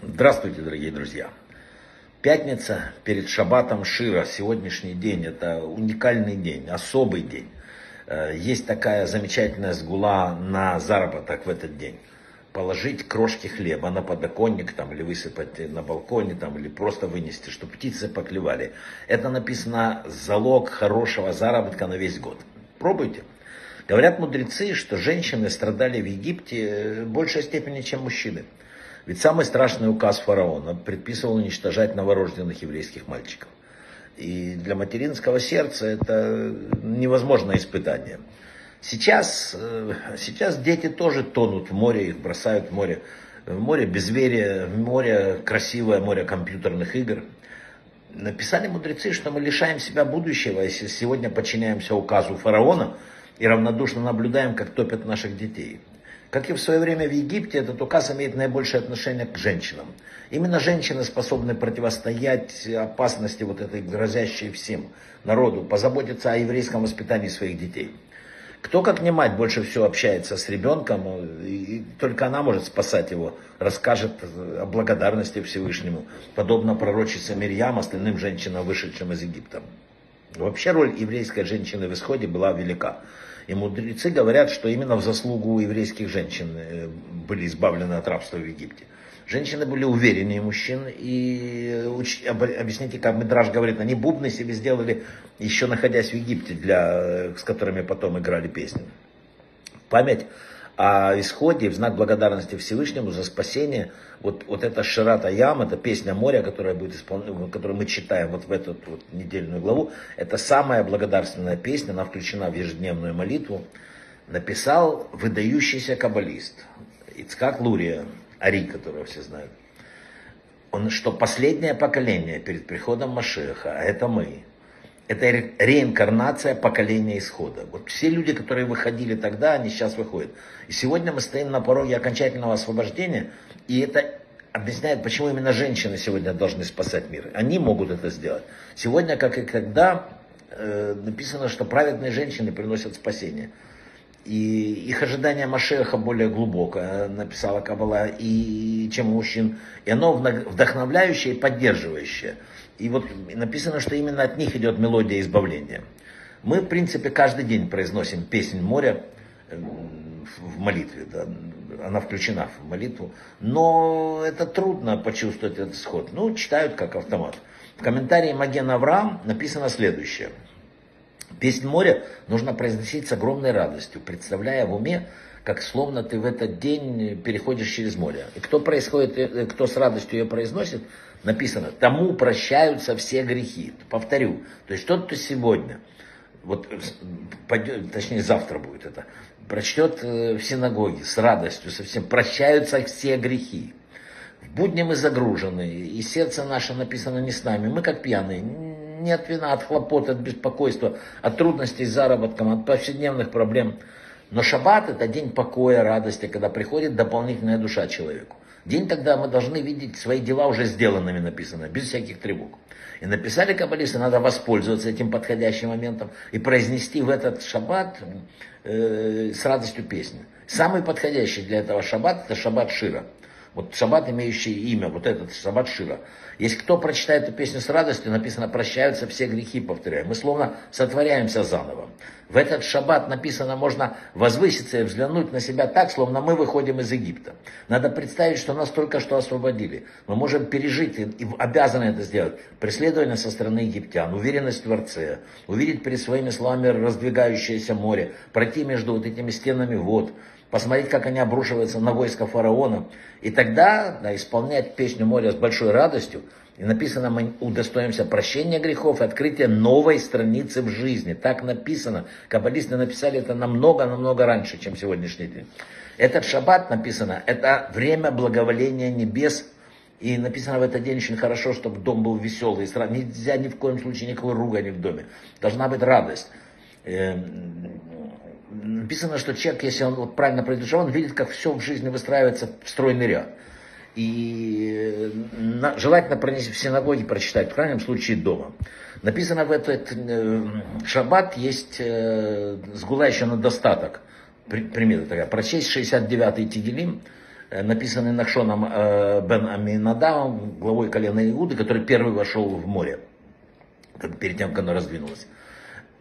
Здравствуйте, дорогие друзья. Пятница перед Шабатом Шира, сегодняшний день, это уникальный день, особый день. Э, есть такая замечательная сгула на заработок в этот день. Положить крошки хлеба на подоконник там, или высыпать на балконе там, или просто вынести, чтобы птицы поклевали. Это написано залог хорошего заработка на весь год. Пробуйте. Говорят мудрецы, что женщины страдали в Египте в большей степени, чем мужчины. Ведь самый страшный указ фараона предписывал уничтожать новорожденных еврейских мальчиков. И для материнского сердца это невозможное испытание. Сейчас, э, сейчас дети тоже тонут в море, их бросают в море. В море безверия, в море красивое море компьютерных игр. Написали мудрецы, что мы лишаем себя будущего, если сегодня подчиняемся указу фараона и равнодушно наблюдаем, как топят наших детей. Как и в свое время в Египте, этот указ имеет наибольшее отношение к женщинам. Именно женщины способны противостоять опасности вот этой грозящей всем народу, позаботиться о еврейском воспитании своих детей. Кто, как не мать, больше всего общается с ребенком, и только она может спасать его, расскажет о благодарности Всевышнему, подобно пророчице Мирьям, остальным женщинам, вышедшим из Египта. Вообще роль еврейской женщины в исходе была велика. И мудрецы говорят, что именно в заслугу еврейских женщин э, были избавлены от рабства в Египте. Женщины были увереннее мужчин, и объясните, как Мидраж говорит, они бубны себе сделали, еще находясь в Египте, для, э, с которыми потом играли песни. Память о исходе в знак благодарности Всевышнему за спасение, вот, вот эта Ширата Ям, это песня моря, которая будет исполнена, которую мы читаем вот в эту вот недельную главу, это самая благодарственная песня, она включена в ежедневную молитву, написал выдающийся каббалист Ицкак Лурия, Ари, которого все знают. Он, что последнее поколение перед приходом Машеха, а это мы, это реинкарнация поколения исхода. Вот все люди, которые выходили тогда, они сейчас выходят. И сегодня мы стоим на пороге окончательного освобождения, и это объясняет, почему именно женщины сегодня должны спасать мир. Они могут это сделать. Сегодня, как и когда, э, написано, что праведные женщины приносят спасение. И их ожидание Машеха более глубокое, написала Кабала, и, чем мужчин. И оно вдохновляющее и поддерживающее. И вот написано, что именно от них идет мелодия избавления. Мы, в принципе, каждый день произносим песнь моря в молитве. Да? Она включена в молитву. Но это трудно почувствовать этот сход. Ну, читают как автомат. В комментарии Маген Авраам написано следующее. Песнь моря нужно произносить с огромной радостью, представляя в уме, как словно ты в этот день переходишь через море. И кто, происходит, э, кто с радостью ее произносит, написано, тому прощаются все грехи. Повторю, то есть тот, кто сегодня, вот, пойдет, точнее завтра будет это, прочтет э, в синагоге с радостью, совсем прощаются все грехи. В будни мы загружены, и сердце наше написано не с нами. Мы как пьяные, не от вина, от хлопот, от беспокойства, от трудностей с заработком, от повседневных проблем. Но шаббат это день покоя, радости, когда приходит дополнительная душа человеку. День, когда мы должны видеть свои дела уже сделанными, написано, без всяких тревог. И написали каббалисты, надо воспользоваться этим подходящим моментом и произнести в этот шаббат э, с радостью песню. Самый подходящий для этого шаббат это шаббат Шира. Вот шаббат, имеющий имя, вот этот шаббат Шира. Если кто прочитает эту песню с радостью, написано, прощаются все грехи, повторяю. Мы словно сотворяемся заново. В этот шаббат написано, можно возвыситься и взглянуть на себя так, словно мы выходим из Египта. Надо представить, что нас только что освободили. Мы можем пережить и обязаны это сделать. Преследование со стороны египтян, уверенность в Творце, увидеть перед своими словами раздвигающееся море, пройти между вот этими стенами вод, посмотреть, как они обрушиваются на войско фараона. И тогда да, исполнять песню моря с большой радостью. И написано, мы удостоимся прощения грехов и открытия новой страницы в жизни. Так написано. Каббалисты написали это намного-намного раньше, чем сегодняшний день. Этот шаббат написано, это время благоволения небес. И написано в этот день очень хорошо, чтобы дом был веселый. Нельзя ни в коем случае никакой ругани в доме. Должна быть радость эм, написано, что человек, если он вот правильно произошел, он видит, как все в жизни выстраивается в стройный ряд. И на, желательно пронести в синагоге, прочитать, в крайнем случае дома. Написано в этот э, шаббат есть э, сгула еще на достаток. При, примета такая. Прочесть 69-й Тигелим, э, написанный Нахшоном э, бен Аминадавом, главой колена Иуды, который первый вошел в море, перед тем, как оно раздвинулось.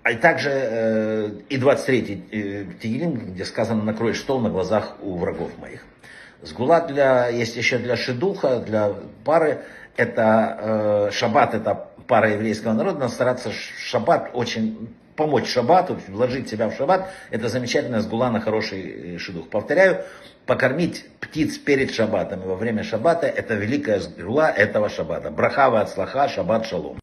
А также э, и 23-й Тегелим, где сказано «накроешь стол на глазах у врагов моих». Сгула для, есть еще для шедуха, для пары, это э, шаббат, это пара еврейского народа, надо стараться шаббат очень помочь шаббату, вложить себя в шаббат, это замечательная сгула на хороший э, шедух. Повторяю, покормить птиц перед шаббатом и во время шаббата, это великая сгула этого шаббата. Брахава от слаха, шаббат шалом.